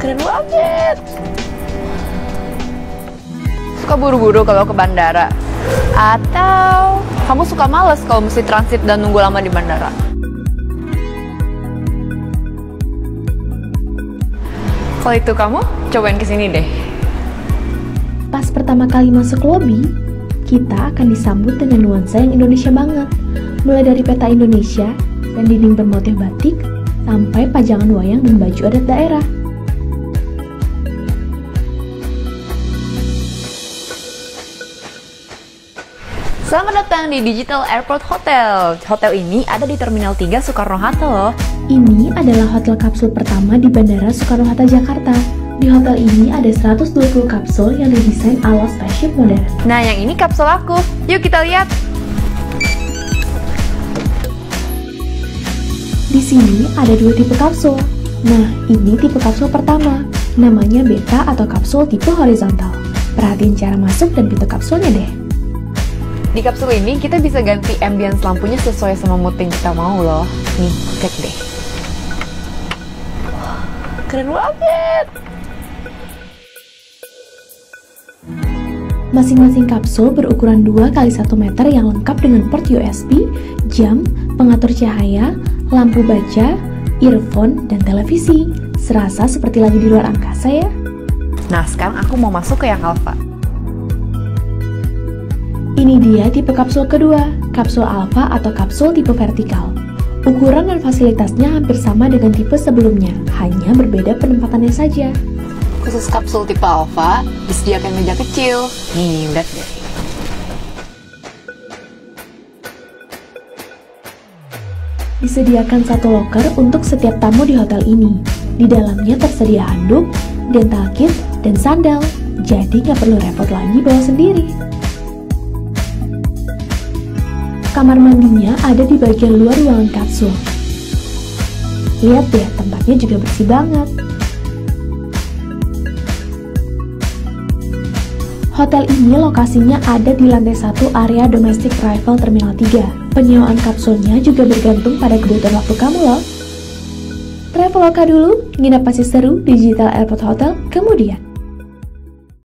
keren banget. Suka buru-buru kalau ke bandara? Atau kamu suka males kalau mesti transit dan nunggu lama di bandara? Kalau itu kamu, cobain ke sini deh. Pas pertama kali masuk lobi, kita akan disambut dengan nuansa yang Indonesia banget. Mulai dari peta Indonesia dan dinding bermotif batik, sampai pajangan wayang dan baju adat daerah. Selamat datang di Digital Airport Hotel. Hotel ini ada di Terminal 3 Soekarno-Hatta loh. Ini adalah hotel kapsul pertama di Bandara Soekarno-Hatta, Jakarta. Di hotel ini ada 120 kapsul yang didesain ala spaceship modern. Nah, yang ini kapsul aku. Yuk kita lihat. Di sini ada dua tipe kapsul. Nah, ini tipe kapsul pertama. Namanya beta atau kapsul tipe horizontal. Perhatiin cara masuk dan pintu kapsulnya deh. Di kapsul ini kita bisa ganti ambience lampunya sesuai sama mood yang kita mau loh. Nih, cek deh. Keren banget. Masing-masing kapsul berukuran 2 x 1 meter yang lengkap dengan port USB, jam, pengatur cahaya, lampu baca, earphone, dan televisi. Serasa seperti lagi di luar angkasa ya. Nah, sekarang aku mau masuk ke yang alpha. Ini dia tipe kapsul kedua, kapsul alpha atau kapsul tipe vertikal. Ukuran dan fasilitasnya hampir sama dengan tipe sebelumnya, hanya berbeda penempatannya saja. Khusus kapsul tipe alpha, disediakan meja kecil. Nih, lihat deh. Disediakan satu loker untuk setiap tamu di hotel ini. Di dalamnya tersedia handuk, dental kit, dan sandal. Jadi nggak perlu repot lagi bawa sendiri. Kamar mandinya ada di bagian luar ruangan kapsul. Lihat deh, tempatnya juga bersih banget. Hotel ini lokasinya ada di lantai satu area Domestic Arrival Terminal 3. Penyewaan kapsulnya juga bergantung pada kebutuhan waktu kamu loh. Traveloka dulu, nginap pasti seru di Digital Airport Hotel kemudian.